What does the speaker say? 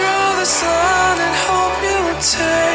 Through the sun and hope you return.